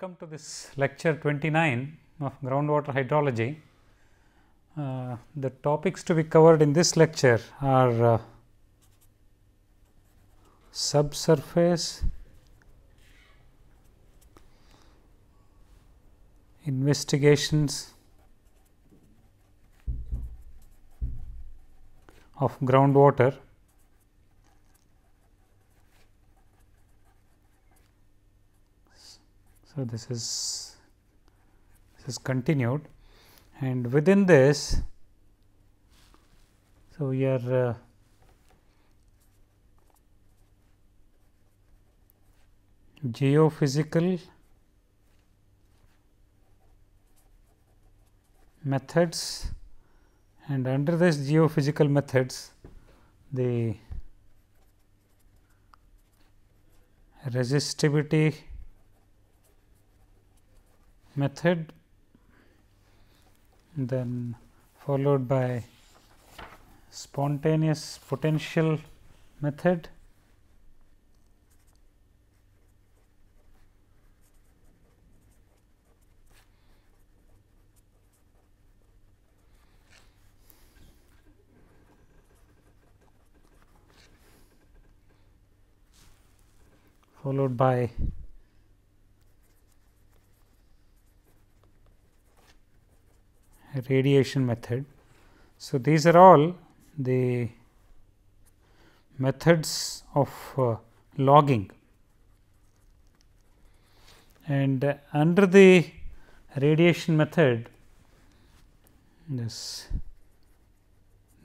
welcome to this lecture 29 of groundwater hydrology. Uh, the topics to be covered in this lecture are uh, subsurface, investigations of groundwater So, this is this is continued. And within this so we are uh, geophysical methods. And under this geophysical methods the resistivity method then followed by spontaneous potential method. Followed by radiation method. So, these are all the methods of uh, logging and uh, under the radiation method this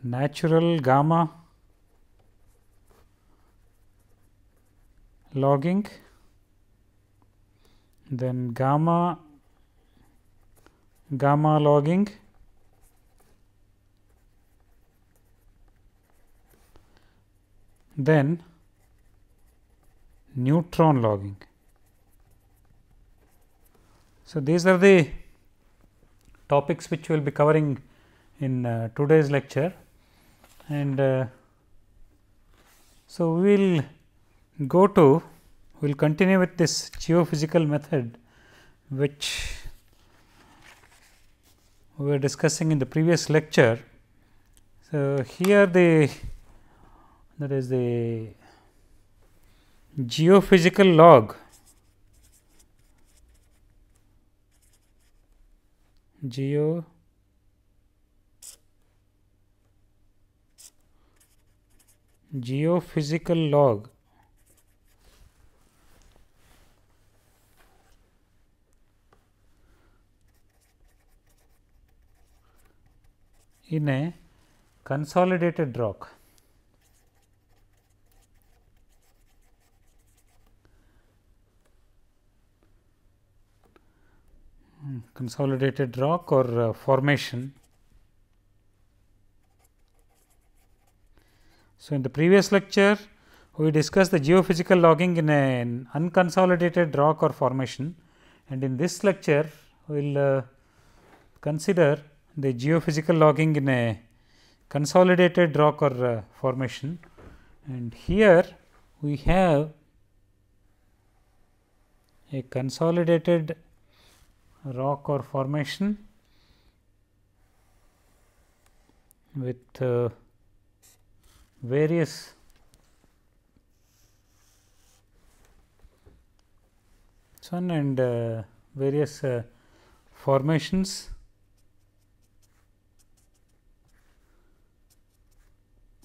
natural gamma logging then gamma gamma logging then neutron logging. So, these are the topics which we will be covering in uh, today's lecture and uh, so we will go to we will continue with this geophysical method which we were discussing in the previous lecture. So, here the that is the geophysical log geo geophysical log in a consolidated rock. Consolidated rock or uh, formation. So, in the previous lecture we discussed the geophysical logging in an unconsolidated rock or formation and in this lecture we will uh, consider the geophysical logging in a consolidated rock or uh, formation and here we have a consolidated rock or formation with uh, various sun and uh, various uh, formations.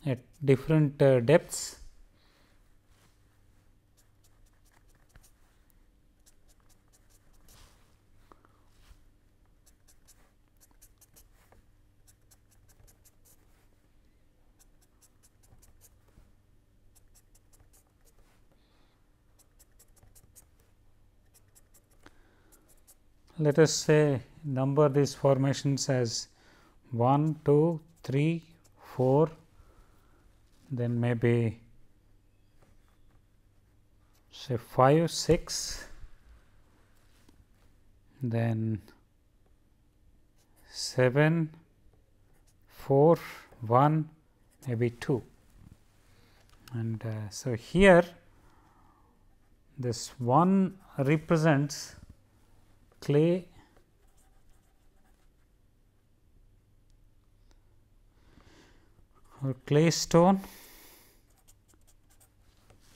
At different uh, depths let us say number these formations as 1, 2, 3, 4, then maybe say 5, 6, then 7, 4, 1, maybe 2. And uh, so, here this 1 represents clay or clay stone.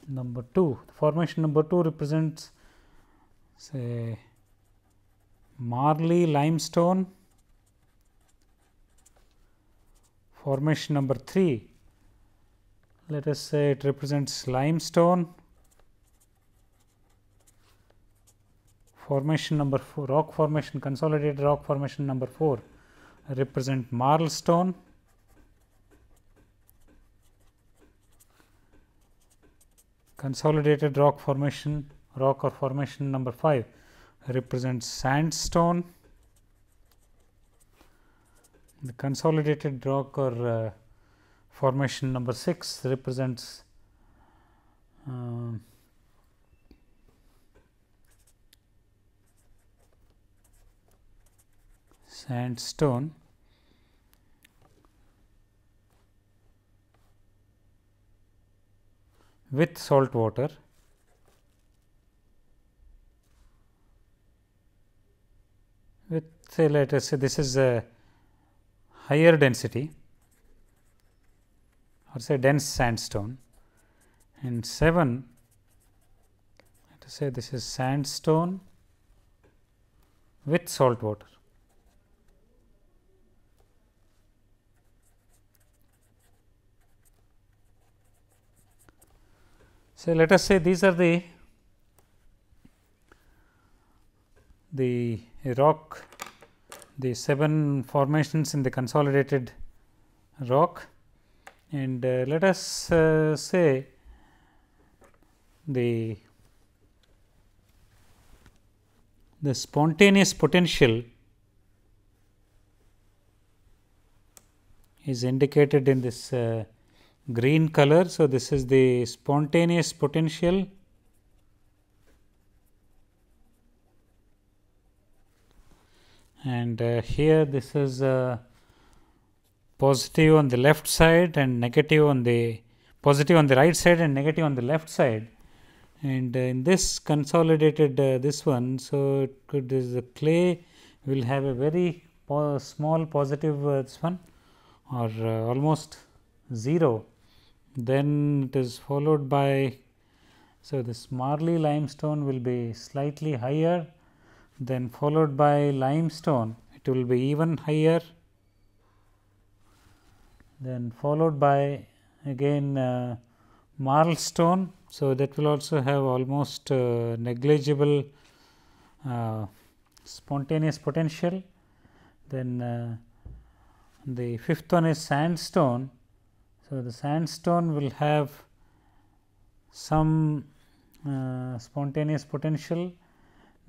Number 2, formation number 2 represents say Marly limestone. Formation number 3, let us say it represents limestone. Formation number 4, rock formation, consolidated rock formation number 4 represent marlstone. consolidated rock formation rock or formation number 5 represents sandstone the consolidated rock or uh, formation number 6 represents uh, sandstone with salt water. With say let us say this is a higher density or say dense sandstone. And 7 let us say this is sandstone with salt water. So, let us say these are the the rock the seven formations in the consolidated rock. And uh, let us uh, say the the spontaneous potential is indicated in this uh, green color. So, this is the spontaneous potential and uh, here this is uh, positive on the left side and negative on the positive on the right side and negative on the left side and uh, in this consolidated uh, this one. So, it could is the clay will have a very po small positive uh, this one or uh, almost 0 then it is followed by so this marly limestone will be slightly higher then followed by limestone it will be even higher then followed by again uh, marlstone so that will also have almost uh, negligible uh, spontaneous potential. Then uh, the fifth one is sandstone so, the sandstone will have some uh, spontaneous potential.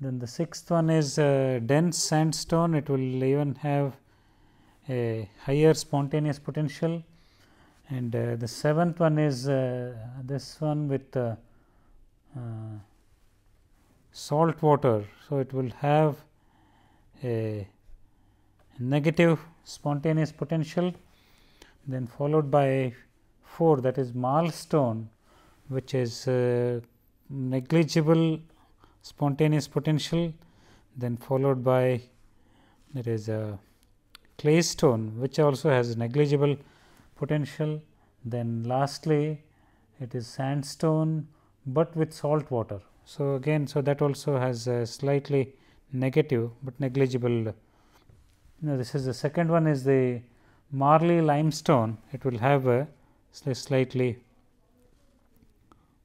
Then the sixth one is uh, dense sandstone, it will even have a higher spontaneous potential. And uh, the seventh one is uh, this one with uh, salt water. So, it will have a negative spontaneous potential then followed by 4 that is marlstone which is uh, negligible spontaneous potential then followed by there is a clay stone which also has negligible potential. Then lastly it is sandstone but with salt water. So again so that also has a slightly negative but negligible. Now this is the second one is the Marly limestone, it will have a slightly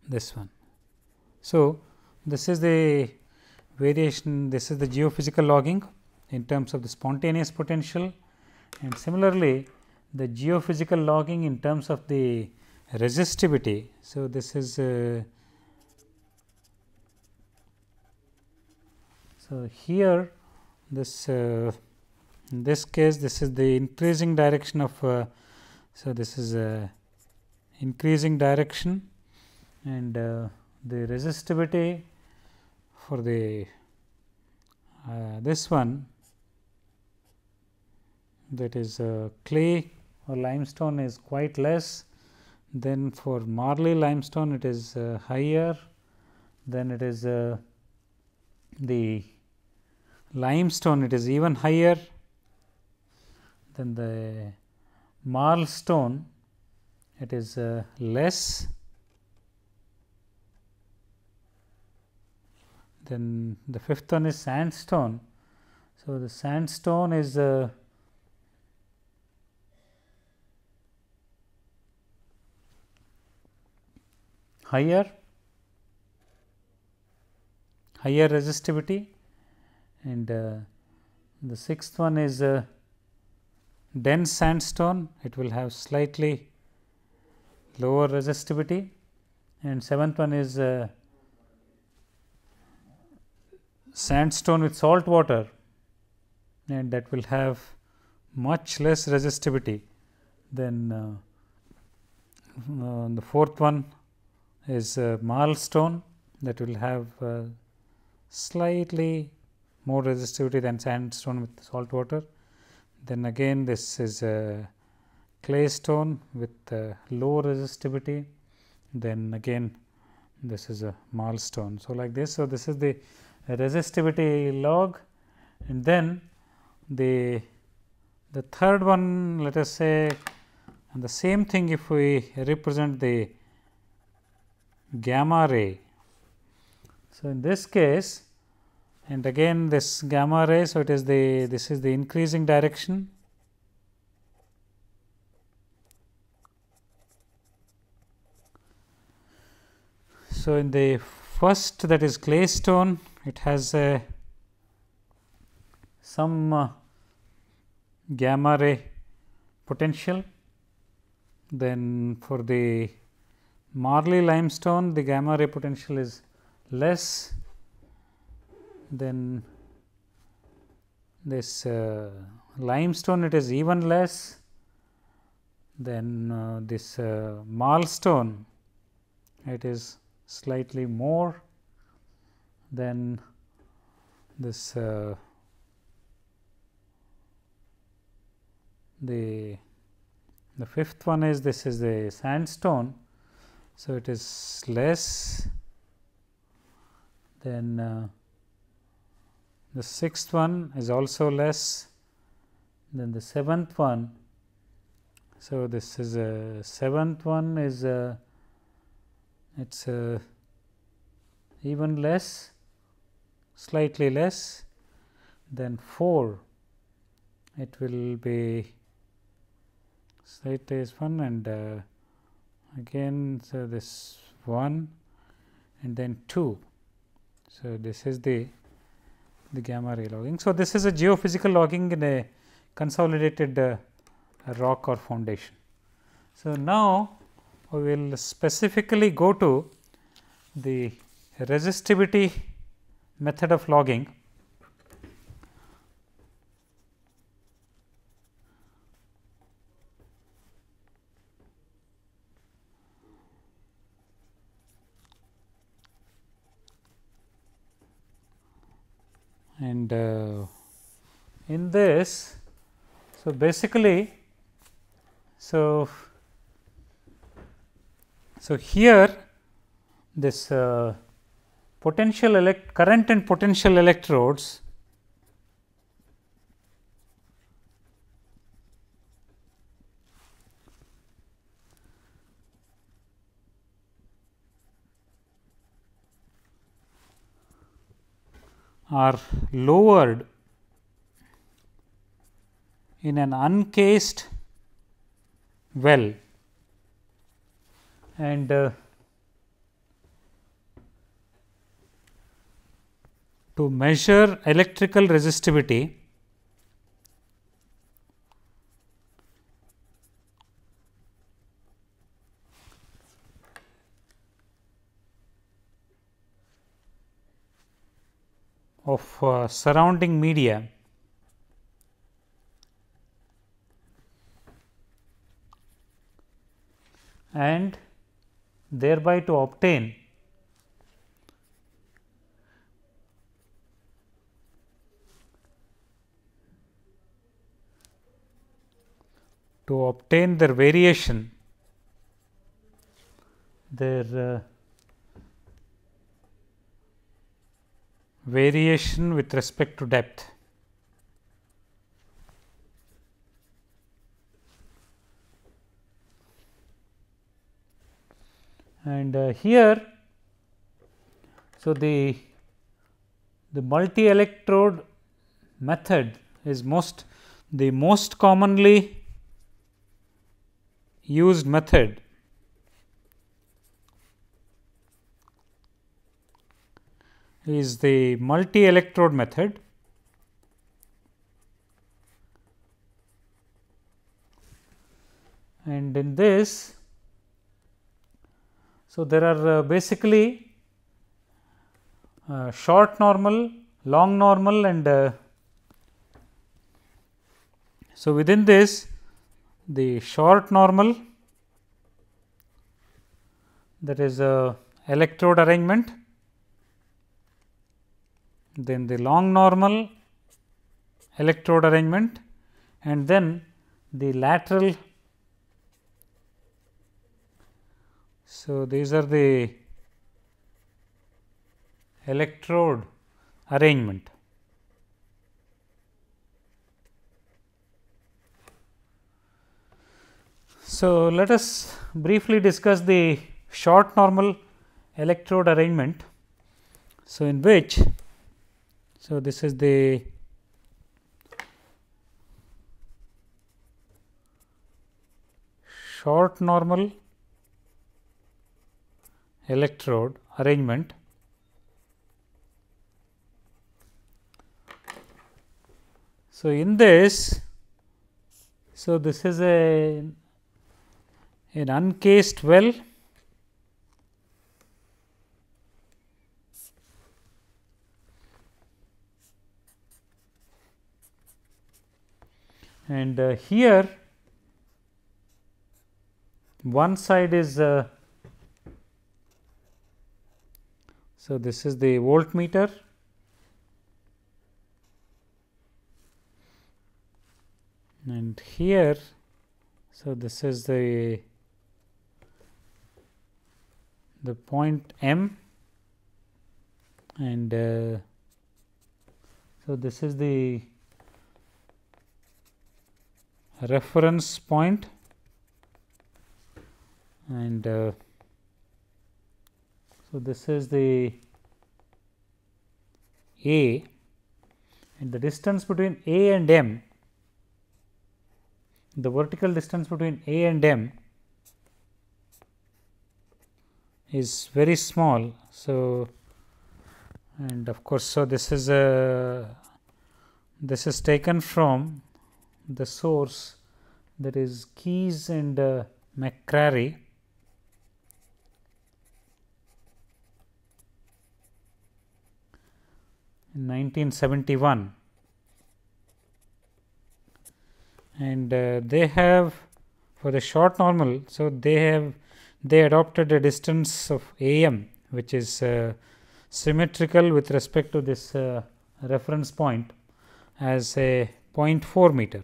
this one. So, this is the variation, this is the geophysical logging in terms of the spontaneous potential and similarly, the geophysical logging in terms of the resistivity. So, this is uh, so here this uh, in this case this is the increasing direction of uh, so this is a increasing direction and uh, the resistivity for the uh, this one that is uh, clay or limestone is quite less. Then for marly limestone it is uh, higher. Then it is uh, the limestone it is even higher than the marlstone it is uh, less then the fifth one is sandstone. So, the sandstone is uh, higher higher resistivity and uh, the sixth one is uh, dense sandstone it will have slightly lower resistivity. And seventh one is uh, sandstone with salt water. And that will have much less resistivity than uh, uh, the fourth one is uh, marlstone. That will have uh, slightly more resistivity than sandstone with salt water. Then again this is a clay stone with low resistivity then again this is a marlstone. So, like this. So, this is the resistivity log and then the the third one let us say and the same thing if we represent the gamma ray. So, in this case and again this gamma ray. So, it is the this is the increasing direction So, in the first that is clay stone it has a some uh, gamma ray potential then for the Marly limestone the gamma ray potential is less than this uh, limestone it is even less then uh, this uh, marlstone it is slightly more than this uh, the the fifth one is this is the sandstone. So, it is less then uh, the sixth one is also less than the seventh one. So, this is a seventh one is a it is a even less slightly less than 4 it will be slightly is 1 and uh, again so this 1 and then 2. So, this is the the gamma ray logging. So, this is a geophysical logging in a consolidated uh, rock or foundation. So, now we will specifically go to the resistivity method of logging. And uh, in this, so basically, so so here this uh, potential elect current and potential electrodes are lowered in an uncased well. And uh, to measure electrical resistivity of uh, surrounding media. And thereby to obtain to obtain their variation their uh, variation with respect to depth. And uh, here, so the the multi electrode method is most the most commonly used method is the multi electrode method. And in this so there are uh, basically uh, short normal long normal and uh, so within this the short normal that is a electrode arrangement then the long normal electrode arrangement and then the lateral. So, these are the electrode arrangement. So, let us briefly discuss the short normal electrode arrangement. So, in which so, this is the short normal electrode arrangement. So, in this, so this is a an uncased well and uh, here one side is uh, so this is the voltmeter. And here so this is the the point m. And uh, so this is the reference point and uh, so this is the A and the distance between A and M the vertical distance between A and M is very small. So, and of course, so this is a this is taken from the source that is Keys and uh, MacCary. in 1971 and uh, they have for the short normal. So, they have they adopted a distance of a m which is uh, symmetrical with respect to this uh, reference point as a 0.4 meter.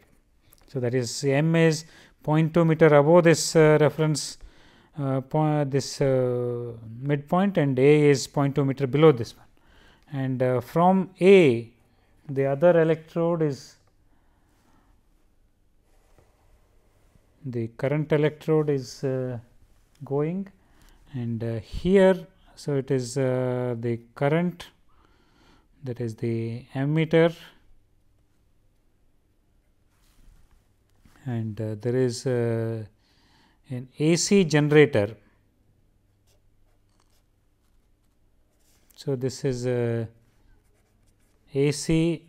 So, that is m is 0.2 meter above this uh, reference uh, point, this uh, midpoint and a is 0.2 meter below this one. And uh, from a the other electrode is the current electrode is uh, going and uh, here so it is the current that is the ammeter and uh, there is uh, an AC generator. So, this is a AC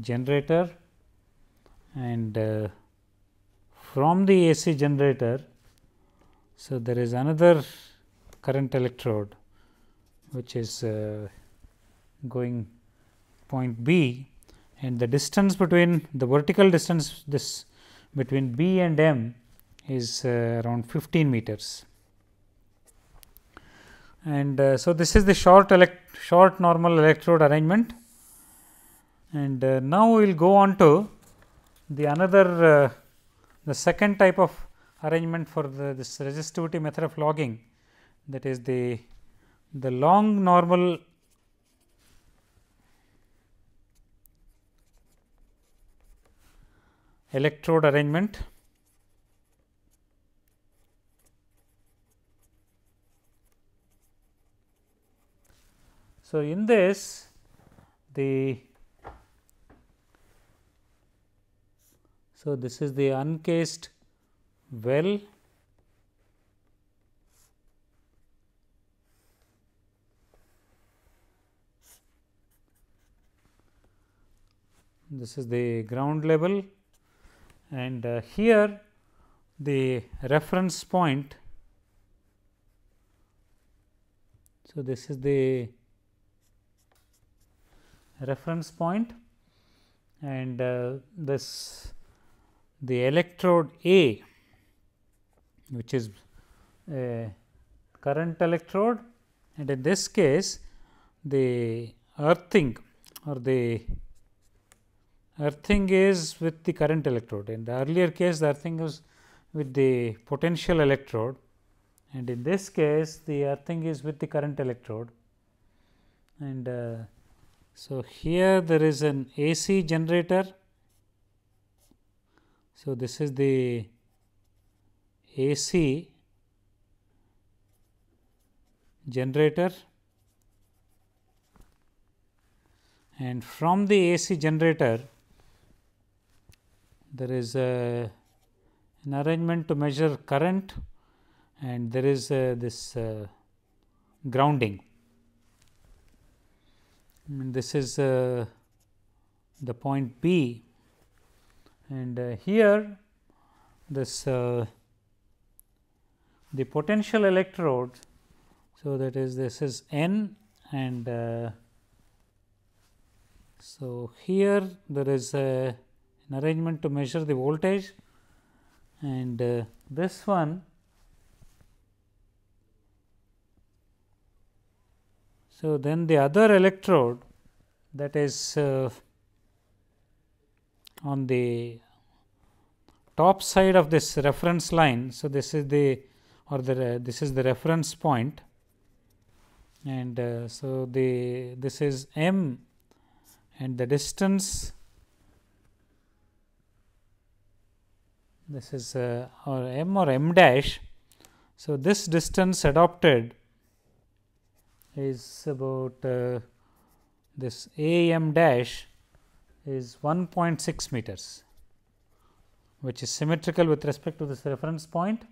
generator and uh, from the AC generator, so there is another current electrode which is uh, going point B and the distance between the vertical distance this between B and M is uh, around 15 meters. And uh, so, this is the short short normal electrode arrangement and uh, now we will go on to the another uh, the second type of arrangement for the, this resistivity method of logging that is the the long normal electrode arrangement. So, in this the so this is the uncased well this is the ground level and uh, here the reference point. So, this is the reference point and uh, this the electrode A which is a current electrode and in this case the earthing or the earthing is with the current electrode. In the earlier case, the earthing was with the potential electrode and in this case the earthing is with the current electrode. And uh, so, here there is an AC generator. So, this is the AC generator and from the AC generator there is a, an arrangement to measure current and there is uh, this uh, grounding. And this is uh, the point B and uh, here this uh, the potential electrode. So, that is this is N and uh, so here there is a an arrangement to measure the voltage and uh, this one so then the other electrode that is uh, on the top side of this reference line. So, this is the or the uh, this is the reference point and uh, so the this is m and the distance this is uh, or m or m dash. So, this distance adopted is about uh, this a m dash is 1.6 meters which is symmetrical with respect to this reference point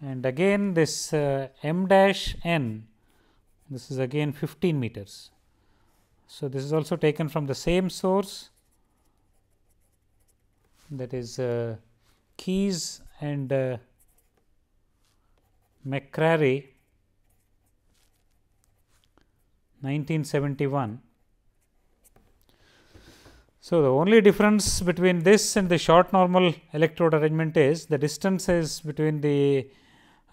and again this uh, m dash n this is again 15 meters. So, this is also taken from the same source that is uh, Keys and uh, MacCary 1971. So, the only difference between this and the short normal electrode arrangement is the distance is between the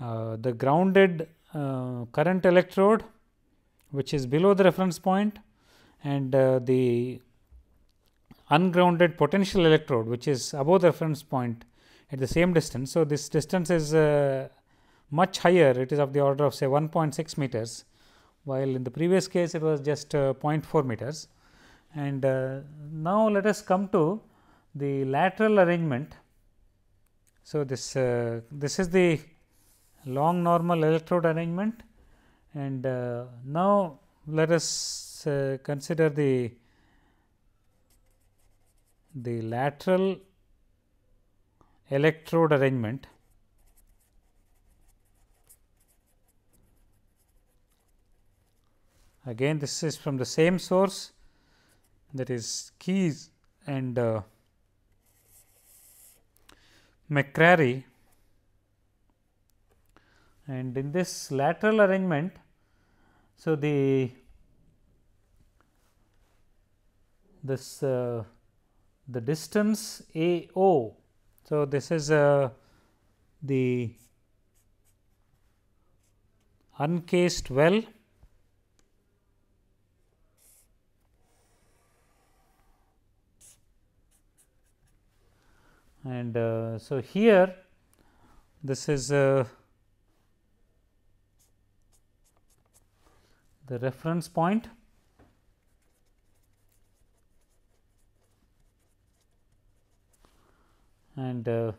uh, the grounded uh, current electrode which is below the reference point and uh, the ungrounded potential electrode which is above the reference point at the same distance. So, this distance is uh, much higher it is of the order of say 1.6 meters while in the previous case it was just uh, 0.4 meters. And uh, now, let us come to the lateral arrangement. So, this uh, this is the long normal electrode arrangement and uh, now let us consider the the lateral electrode arrangement again this is from the same source that is Keys and uh, MacCary and in this lateral arrangement. So, the this uh, the distance A O so, this is uh, the uncased well. And uh, so here this is uh, the reference point and uh,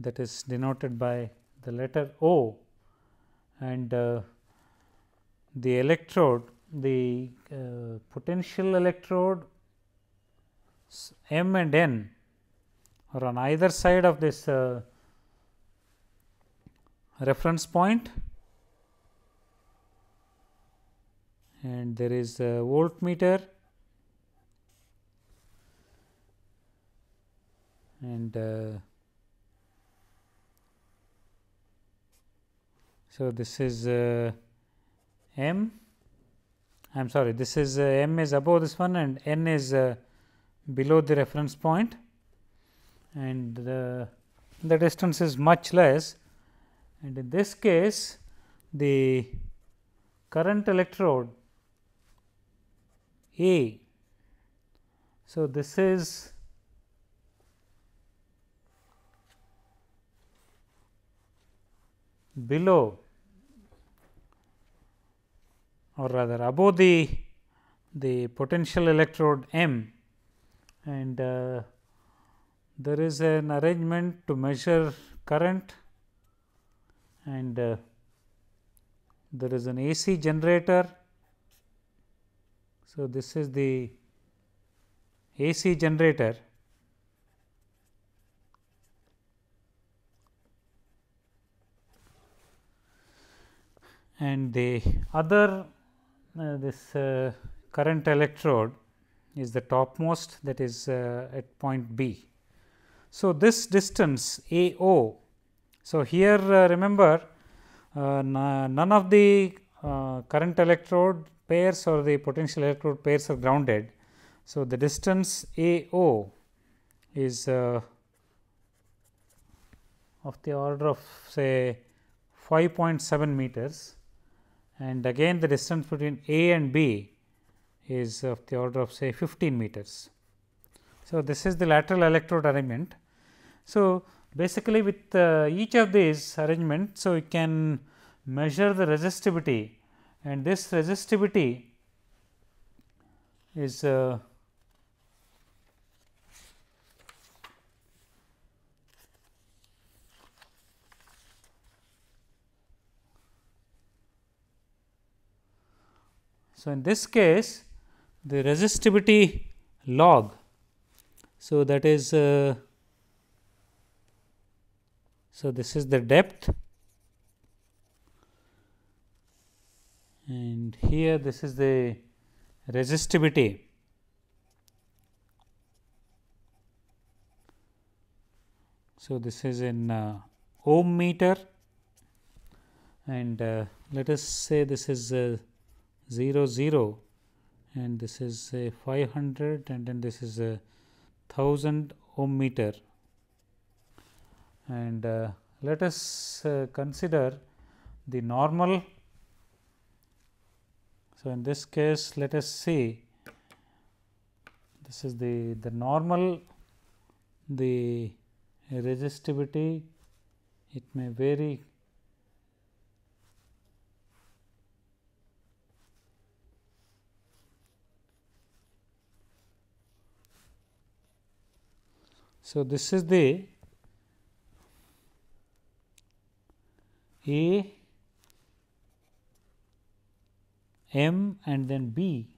that is denoted by the letter O. And uh, the electrode the uh, potential electrode M and N are on either side of this uh, reference point. And there is a voltmeter and uh, so this is uh, m. I am sorry this is uh, m is above this one and n is uh, below the reference point. And the, the distance is much less. And in this case the current electrode A. So, this is below. Or rather above the the potential electrode M. And uh, there is an arrangement to measure current. And uh, there is an AC generator. So, this is the AC generator and the other uh, this uh, current electrode is the topmost that is uh, at point B. So, this distance A O. So, here uh, remember uh, none of the uh, current electrode pairs or the potential electrode pairs are grounded. So, the distance A O is of the order of say 5.7 meters and again the distance between A and B is of the order of say 15 meters. So, this is the lateral electrode arrangement. So, basically with uh, each of these arrangement, so we can measure the resistivity and this resistivity is uh, So, in this case the resistivity log. So, that is uh, so this is the depth and here this is the resistivity. So, this is in uh, ohm meter and uh, let us say this is uh, 0 0 and this is a 500 and then this is a 1000 ohm meter. And uh, let us uh, consider the normal. So, in this case let us see. This is the the normal the resistivity it may vary So, this is the A M and then B.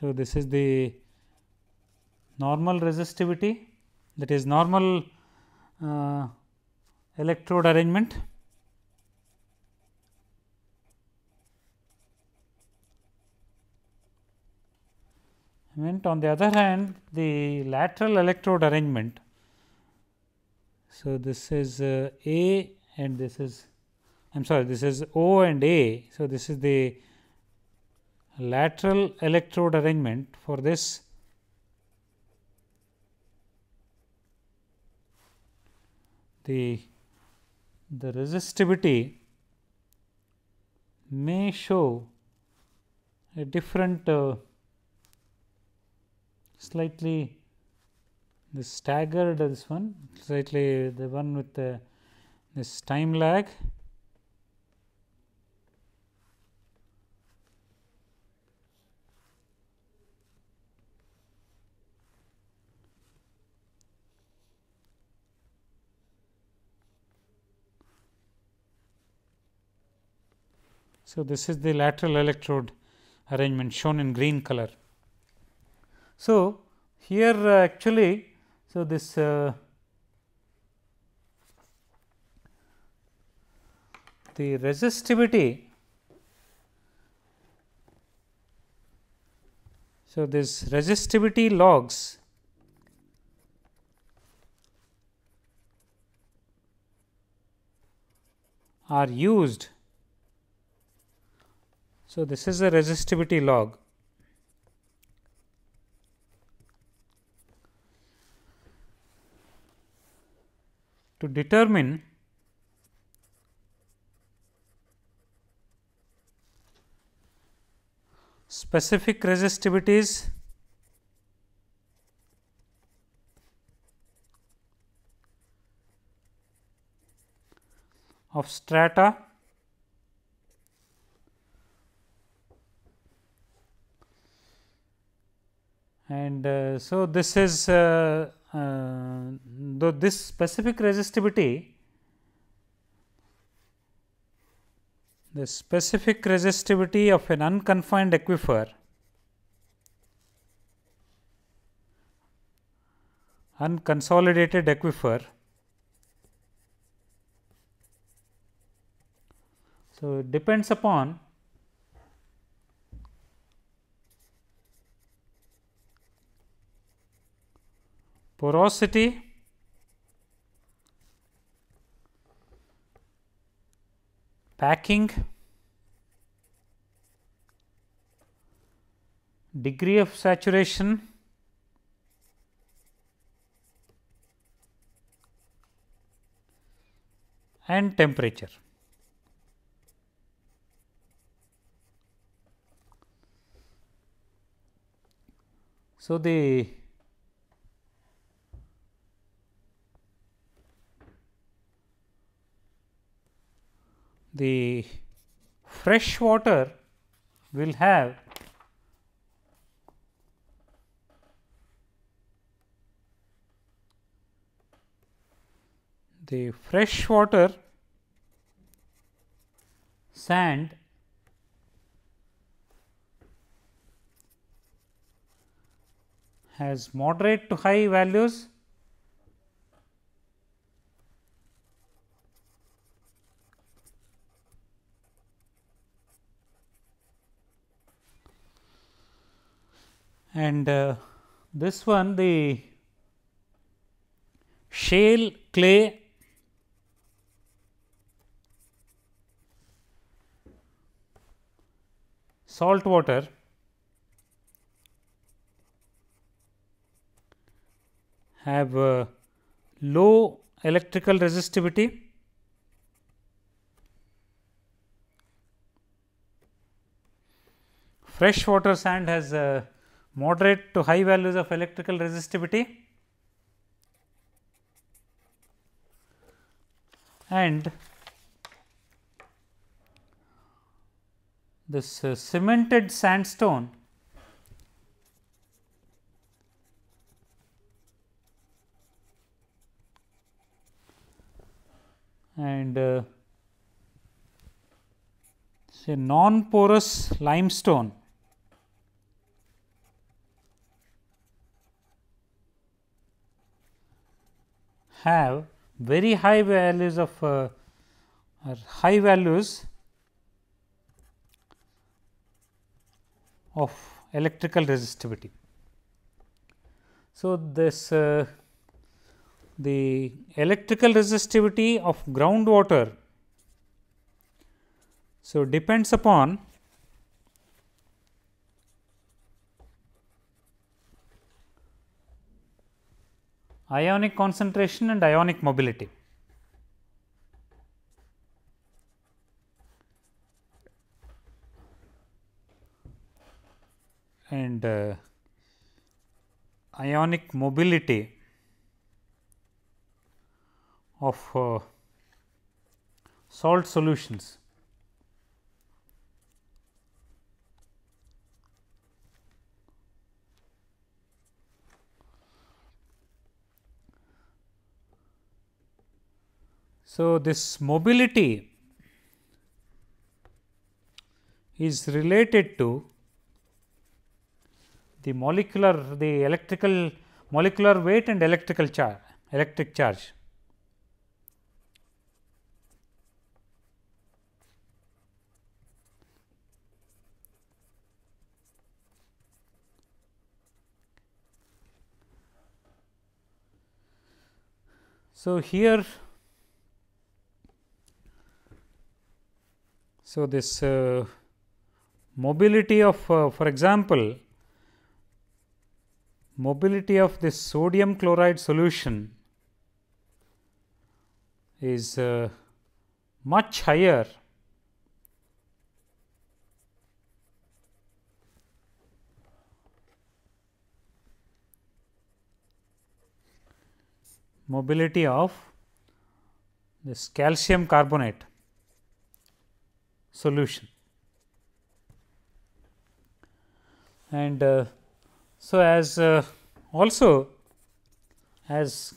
So, this is the normal resistivity that is normal uh, electrode arrangement on the other hand the lateral electrode arrangement. So, this is uh, A and this is I am sorry this is O and A. So, this is the lateral electrode arrangement for this the the resistivity may show a different uh, slightly this staggered this one slightly the one with the this time lag So, this is the lateral electrode arrangement shown in green color. So, here uh, actually, so this uh, the resistivity So, this resistivity logs are used. So, this is a resistivity log. To determine specific resistivities of strata and uh, so this is uh, uh, this specific resistivity the specific resistivity of an unconfined aquifer unconsolidated aquifer so it depends upon porosity packing, degree of saturation, and temperature. So, the the fresh water will have the fresh water sand has moderate to high values and uh, this one the shale clay salt water have uh, low electrical resistivity fresh water sand has uh, moderate to high values of electrical resistivity and this uh, cemented sandstone and uh, say non porous limestone have very high values of uh, high values of electrical resistivity. So, this uh, the electrical resistivity of groundwater so depends upon ionic concentration and ionic mobility. and uh, ionic mobility of uh, salt solutions. So, this mobility is related to the molecular the electrical molecular weight and electrical charge electric charge. So, here so this uh, mobility of uh, for example, mobility of this sodium chloride solution is uh, much higher mobility of this calcium carbonate solution. And uh, so, as uh, also as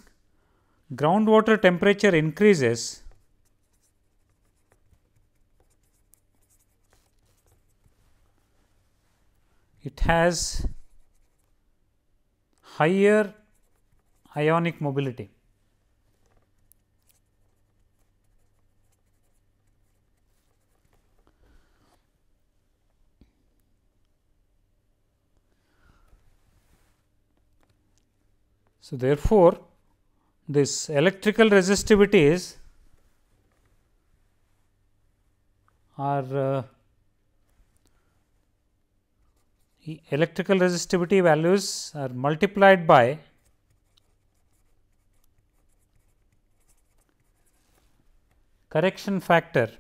groundwater temperature increases, it has higher ionic mobility. So, therefore, this electrical resistivities are uh, electrical resistivity values are multiplied by correction factor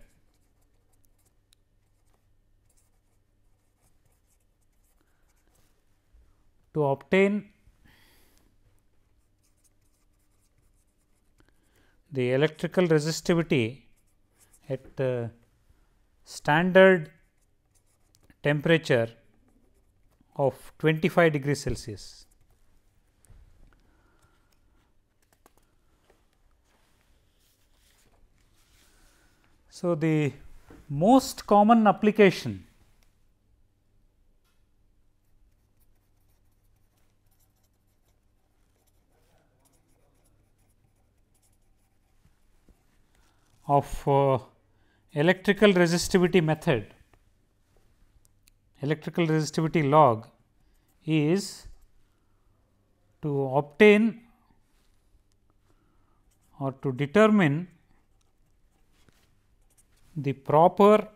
to obtain the electrical resistivity at uh, standard temperature of 25 degree Celsius. So, the most common application of uh, electrical resistivity method, electrical resistivity log is to obtain or to determine the proper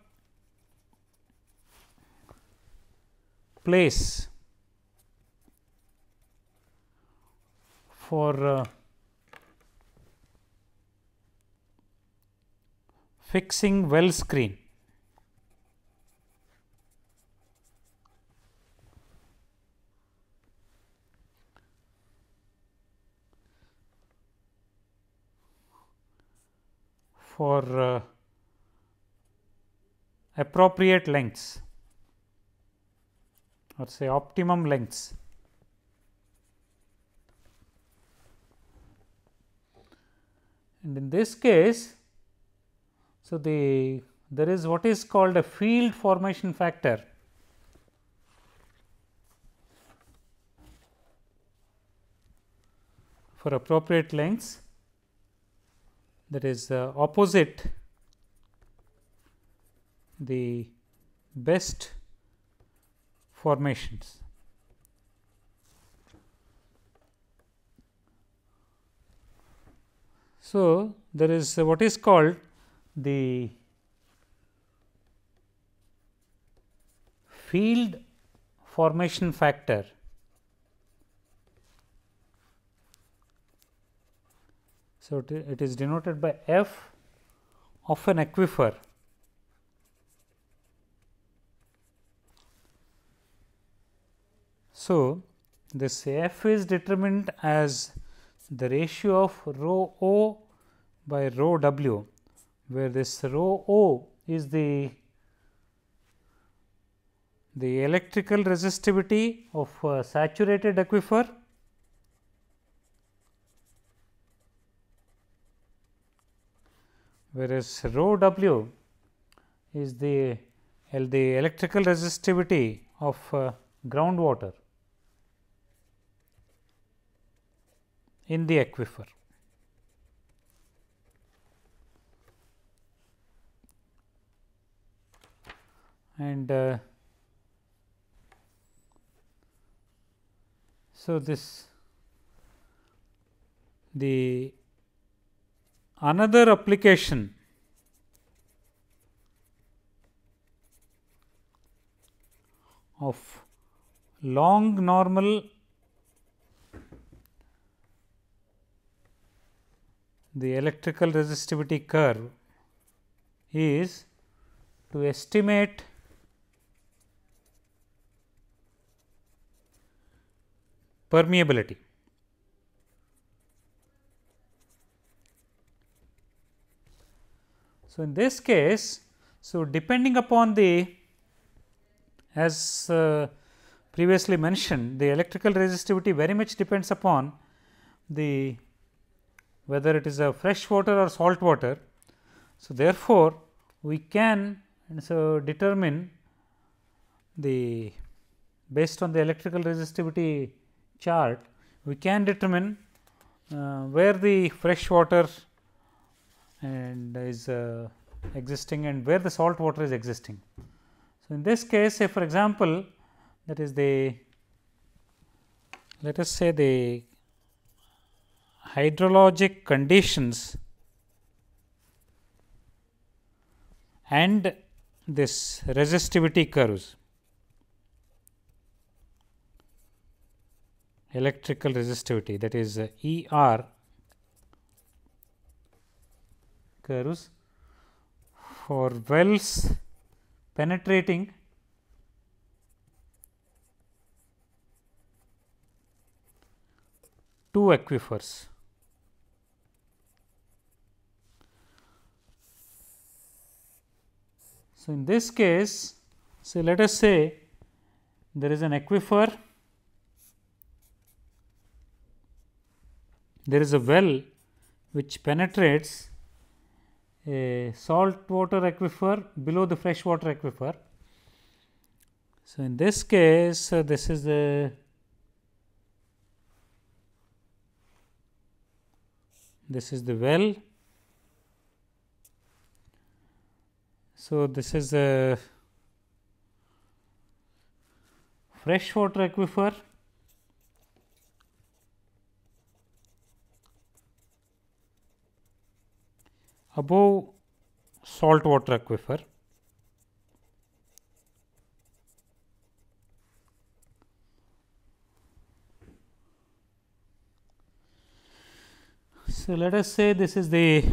place for uh, fixing well screen. for uh, appropriate lengths or say optimum lengths. And in this case, so, the there is what is called a field formation factor for appropriate lengths that is uh, opposite the best formations. So, there is what is called the field formation factor so it is denoted by f of an aquifer. So this f is determined as the ratio of rho o by rho w where this rho O is the the electrical resistivity of saturated aquifer whereas rho W is the the electrical resistivity of uh, groundwater in the aquifer. And uh, so, this the another application of long normal the electrical resistivity curve is to estimate permeability. So, in this case, so depending upon the as uh, previously mentioned the electrical resistivity very much depends upon the whether it is a fresh water or salt water. So, therefore, we can so determine the based on the electrical resistivity chart we can determine uh, where the fresh water and is uh, existing and where the salt water is existing. So, in this case say for example, that is the let us say the hydrologic conditions and this resistivity curves electrical resistivity that is uh, ER curves for wells penetrating two aquifers. So, in this case, so let us say there is an aquifer, there is a well which penetrates a salt water aquifer below the fresh water aquifer. So, in this case, uh, this is the this is the well. So, this is a fresh water aquifer above salt water aquifer. So, let us say this is the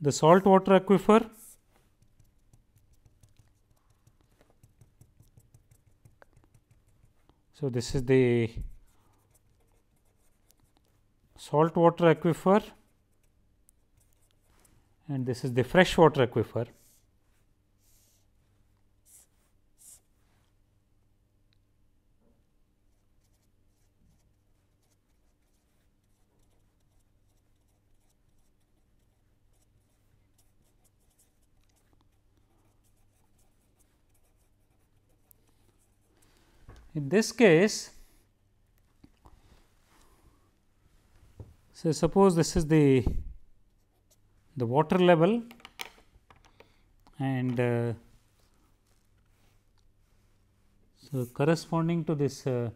the salt water aquifer So, this is the salt water aquifer and this is the fresh water aquifer. In this case, so suppose this is the the water level and uh, so corresponding to this uh,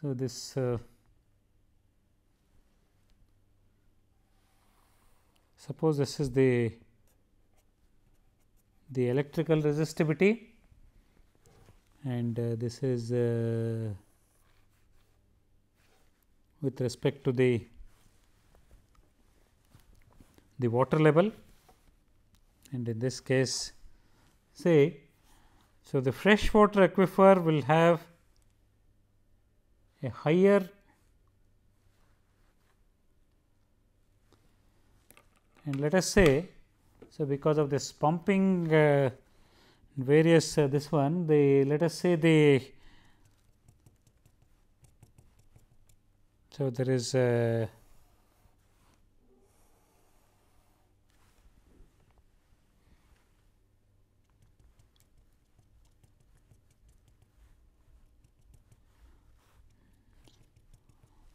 so this uh, suppose this is the the electrical resistivity and uh, this is uh, with respect to the the water level. And in this case say so the fresh water aquifer will have a higher and let us say so because of this pumping uh, various uh, this one the let us say the So, there is a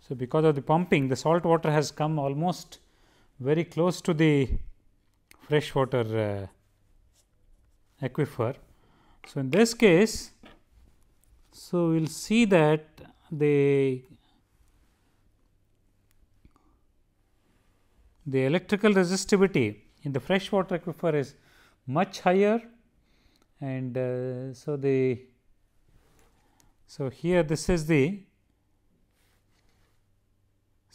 So, because of the pumping the salt water has come almost very close to the freshwater uh, aquifer. So, in this case, so we will see that the the electrical resistivity in the freshwater aquifer is much higher and uh, so the so here this is the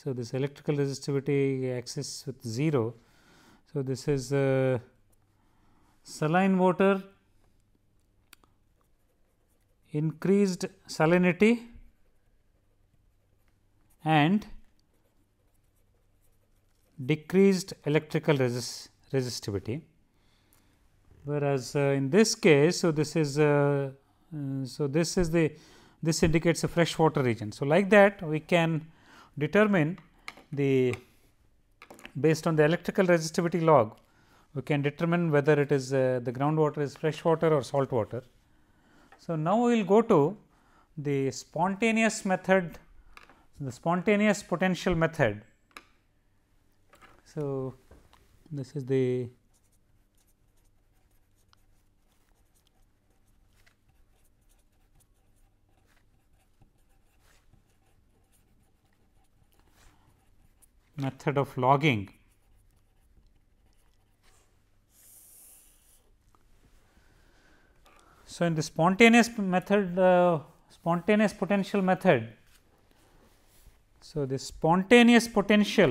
so, this electrical resistivity axis with 0. So, this is uh, saline water increased salinity and decreased electrical resist resistivity. Whereas, uh, in this case, so this is uh, uh, so this is the this indicates a freshwater region. So, like that we can determine the based on the electrical resistivity log we can determine whether it is uh, the groundwater is fresh water or salt water. So, now we will go to the spontaneous method the spontaneous potential method. So, this is the method of logging. So, in the spontaneous method uh, spontaneous potential method. So, the spontaneous potential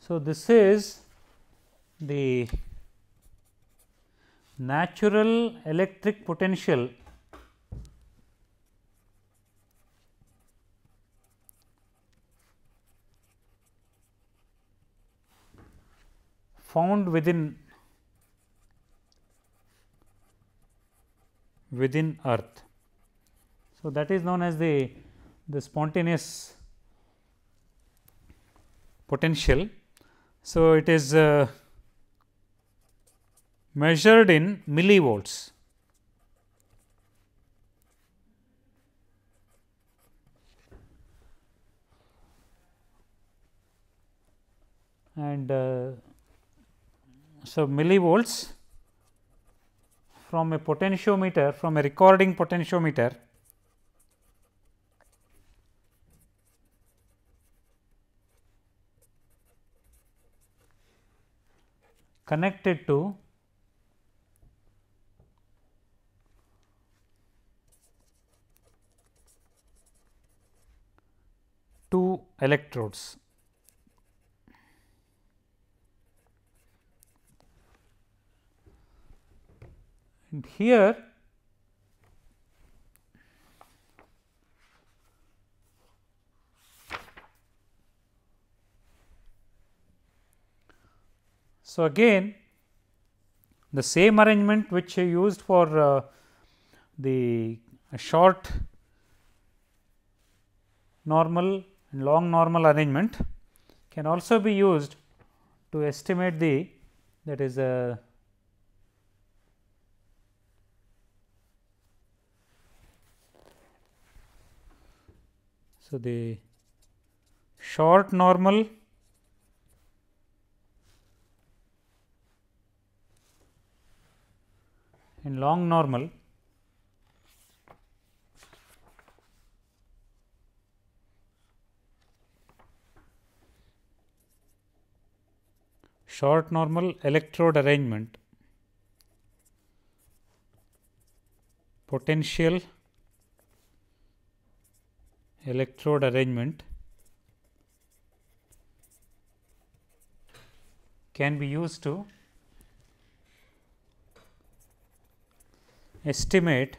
So, this is the natural electric potential found within within earth. So, that is known as the the spontaneous potential. So, it is uh, measured in millivolts. And uh, so, millivolts from a potentiometer from a recording potentiometer connected to two electrodes. Here So, again the same arrangement which I used for uh, the short normal and long normal arrangement can also be used to estimate the that is a so the short normal and long normal short normal electrode arrangement potential electrode arrangement can be used to estimate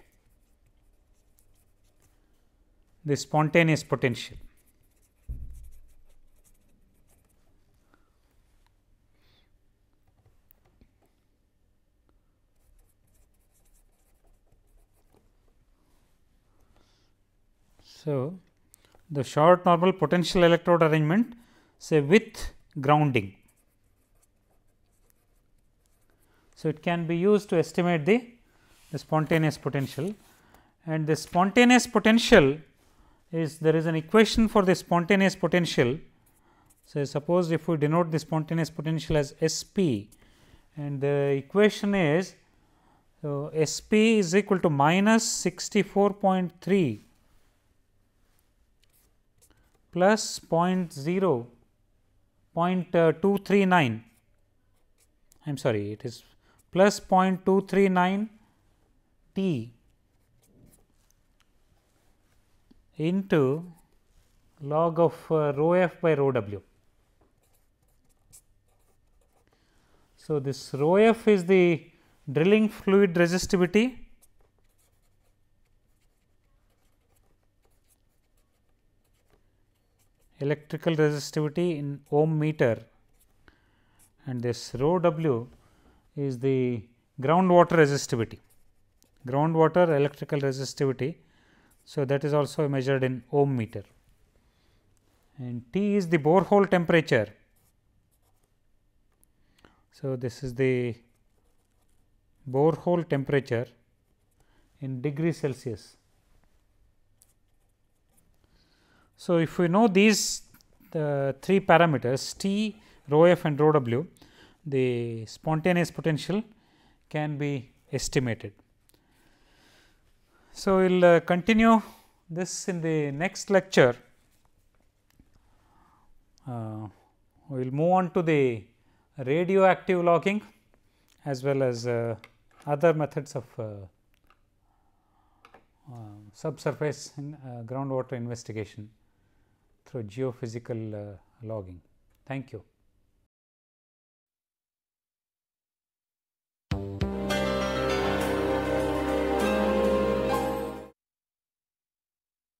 the spontaneous potential. So, the short normal potential electrode arrangement say with grounding. So, it can be used to estimate the, the spontaneous potential and the spontaneous potential is there is an equation for the spontaneous potential. So, suppose if we denote the spontaneous potential as S p and the equation is so, S p is equal to minus 64.3 plus 0.0 0.239 I am sorry it is plus 0.239 T into log of uh, rho f by rho w. So, this rho f is the drilling fluid resistivity electrical resistivity in ohm meter and this rho w is the groundwater resistivity groundwater electrical resistivity so, that is also measured in ohm meter and T is the borehole temperature. So, this is the borehole temperature in degree Celsius. So, if we know these the three parameters T, rho f and rho w, the spontaneous potential can be estimated. So, we will uh, continue this in the next lecture. Uh, we will move on to the radioactive logging as well as uh, other methods of uh, uh, subsurface in, uh, groundwater investigation through geophysical uh, logging. Thank you.